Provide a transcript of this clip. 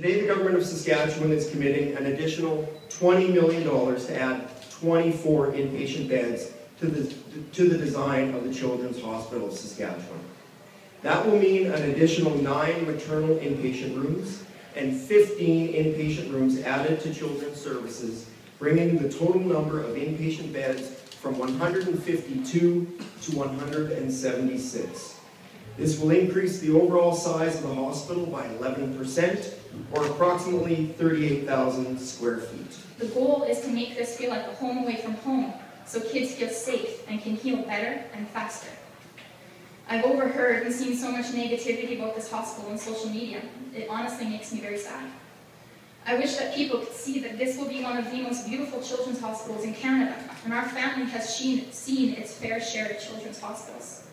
Today, the government of Saskatchewan is committing an additional $20 million to add 24 inpatient beds to the, to the design of the Children's Hospital of Saskatchewan. That will mean an additional nine maternal inpatient rooms and 15 inpatient rooms added to children's services, bringing the total number of inpatient beds from 152 to 176. This will increase the overall size of the hospital by 11%, or approximately 38,000 square feet. The goal is to make this feel like a home away from home, so kids feel safe and can heal better and faster. I've overheard and seen so much negativity about this hospital on social media. It honestly makes me very sad. I wish that people could see that this will be one of the most beautiful children's hospitals in Canada, and our family has seen, seen its fair share of children's hospitals.